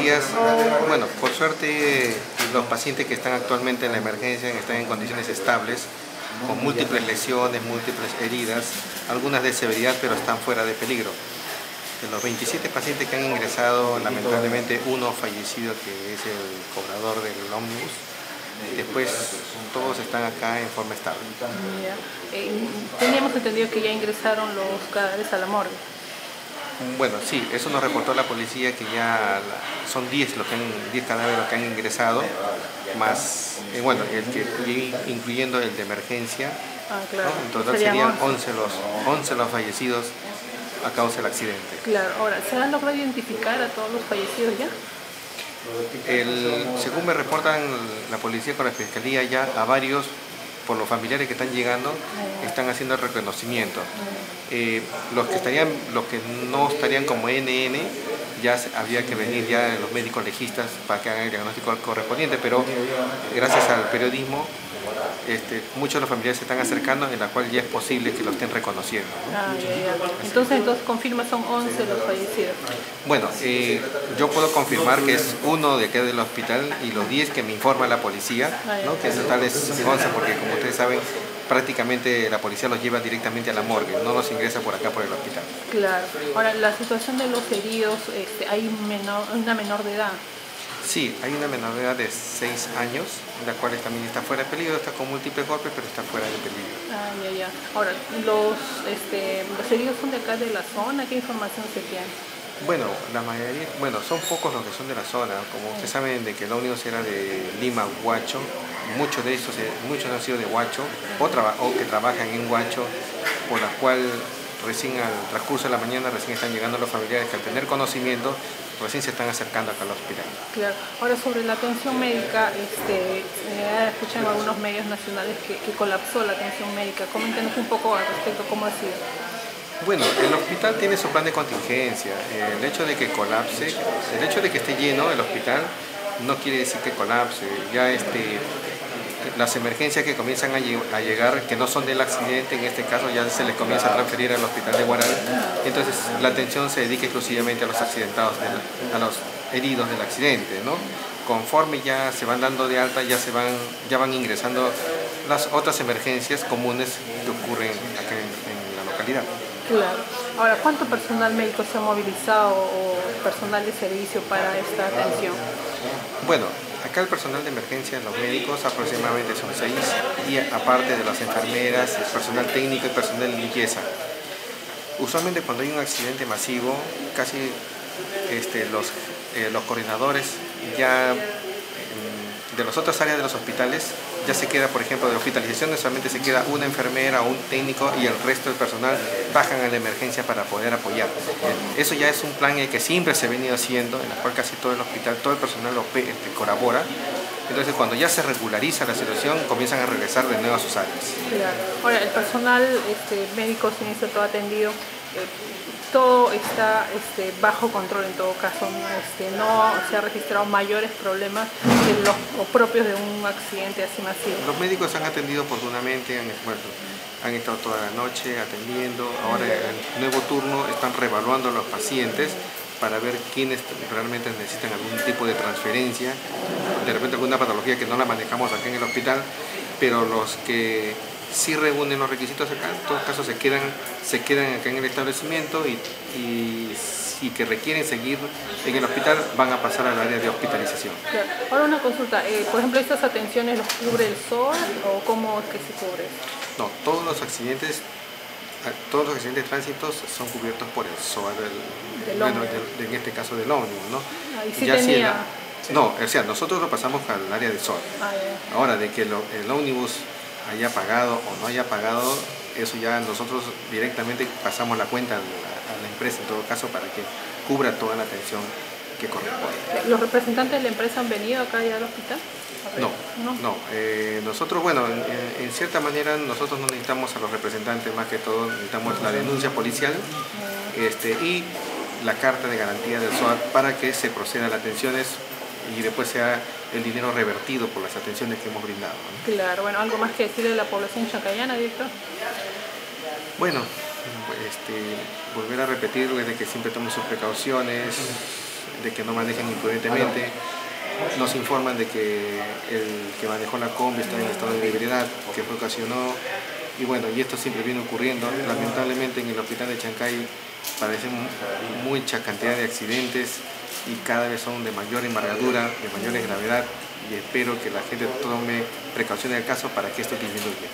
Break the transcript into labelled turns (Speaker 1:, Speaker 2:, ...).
Speaker 1: días. Bueno, por suerte los pacientes que están actualmente en la emergencia están en condiciones estables, con múltiples lesiones, múltiples heridas, algunas de severidad pero están fuera de peligro. De los 27 pacientes que han ingresado, lamentablemente uno fallecido que es el cobrador del ómnibus, Después todos están acá en forma estable.
Speaker 2: Eh, teníamos entendido que ya ingresaron los cadáveres a la morgue.
Speaker 1: Bueno, sí, eso nos reportó la policía que ya son 10 los que han, 10 cadáveres que han ingresado, más, eh, bueno, el que, incluyendo el de emergencia.
Speaker 2: Ah, claro.
Speaker 1: En total serían 11 los, 11 los fallecidos a causa del accidente.
Speaker 2: Claro, ahora, ¿se han logrado identificar a todos los fallecidos ya?
Speaker 1: según me reportan la policía con la fiscalía ya a varios por los familiares que están llegando están haciendo el reconocimiento. Eh, los que estarían, los que no estarían como NN ya había que venir ya los médicos legistas para que hagan el diagnóstico correspondiente, pero gracias al periodismo este, muchos de los familiares se están acercando en la cual ya es posible que lo estén reconociendo.
Speaker 2: Ah, entonces, entonces confirma son 11 los fallecidos.
Speaker 1: Bueno, eh, yo puedo confirmar que es uno de acá del hospital y los 10 que me informa la policía, ah, ¿no? que en total es 11 porque como ustedes saben prácticamente la policía los lleva directamente a la morgue, no los ingresa por acá por el hospital.
Speaker 2: Claro. Ahora, la situación de los heridos, este, hay menor, una menor de edad.
Speaker 1: Sí, hay una menor de edad de 6 años, la cual también está fuera de peligro, está con múltiples golpes, pero está fuera de peligro.
Speaker 2: Ah, ya, ya. Ahora, los, este, los heridos son de acá de la zona, ¿qué información se tiene?
Speaker 1: Bueno, la mayoría, bueno, son pocos los que son de la zona. Como ustedes saben de que el ómnibus era de Lima, Huacho, muchos de estos, muchos han sido de Huacho o, o que trabajan en Huacho, por la cual recién al transcurso de la mañana recién están llegando los familiares que al tener conocimiento recién se están acercando acá al hospital.
Speaker 2: Claro. Ahora sobre la atención médica, este, eh, escuchan algunos medios nacionales que, colapsó la atención médica. Coméntenos un poco al respecto, ¿cómo ha sido?
Speaker 1: Bueno, el hospital tiene su plan de contingencia. El hecho de que colapse, el hecho de que esté lleno el hospital no quiere decir que colapse. Ya este, las emergencias que comienzan a, llegar, que no son del accidente, en este caso ya se les comienza a transferir al hospital de Guaral, entonces la atención se dedica exclusivamente a los accidentados, a los heridos del accidente, ¿no? Conforme ya se van dando de alta, ya, se van, ya van ingresando las otras emergencias comunes que ocurren acá en, la localidad.
Speaker 2: Claro. Ahora, ¿cuánto personal médico se ha movilizado o personal de servicio para esta atención?
Speaker 1: Bueno, Acá el personal de emergencia, los médicos aproximadamente son seis y aparte de las enfermeras, el personal técnico y personal de limpieza. Usualmente cuando hay un accidente masivo, casi este, los, eh, los coordinadores ya de las otras áreas de los hospitales ya se queda, por ejemplo, de hospitalización, solamente se queda una enfermera o un técnico y el resto del personal bajan a la emergencia para poder apoyar. Eso ya es un plan que siempre se ha venido haciendo, en el cual casi todo el hospital, todo el personal este, colabora. Entonces, cuando ya se regulariza la situación, comienzan a regresar de nuevo a sus áreas.
Speaker 2: Ahora, el personal este, médico siniestro todo atendido, eh, todo está este, bajo control en todo caso, este, no se ha registrado mayores problemas que los propios de un accidente así masivo.
Speaker 1: Los médicos han atendido oportunamente, han, han estado toda la noche atendiendo, ahora en el nuevo turno están revaluando a los pacientes para ver quiénes realmente necesitan algún tipo de transferencia, de repente alguna patología que no la manejamos aquí en el hospital, pero los que si reúnen los requisitos acá, en todo caso se quedan, se quedan acá en el establecimiento y, y, que requieren seguir en el hospital van a pasar al área de hospitalización.
Speaker 2: Ahora una consulta, eh, por ejemplo, ¿estas atenciones los cubre el SOR o cómo es que se cubre?
Speaker 1: No, todos los accidentes todos los accidentes de tránsito son cubiertos por el SOA del, en este caso del ómnibus, ¿no?
Speaker 2: Ah,
Speaker 1: no, o sea, nosotros lo pasamos al área de SOA. Ah, Ahora, de que el ómnibus haya pagado o no haya pagado, eso ya nosotros directamente pasamos la cuenta a la, empresa en todo caso para que cubra toda la atención que corresponde.
Speaker 2: ¿Los representantes de la empresa han venido acá ya al hospital?
Speaker 1: No, no, eh, nosotros, bueno, en, cierta manera nosotros no necesitamos a los representantes, más que todo necesitamos la denuncia policial este, y la carta de garantía del SOAT para que se proceda a las atenciones y después sea el dinero revertido por las atenciones que hemos brindado.
Speaker 2: Claro, bueno, ¿algo más que decirle a la población chacayana, director?
Speaker 1: Bueno, este, volver a repetirles de que siempre tomen sus precauciones, de que no manejen imprudentemente, nos informan de que el que manejó la combi está en estado de ebriedad, que fue ocasionó, y bueno, y esto siempre viene ocurriendo. Lamentablemente en el hospital de Chancay parecen mucha cantidad de accidentes y cada vez son de mayor envergadura, de mayor gravedad, y espero que la gente tome precaución del caso para que esto disminuya.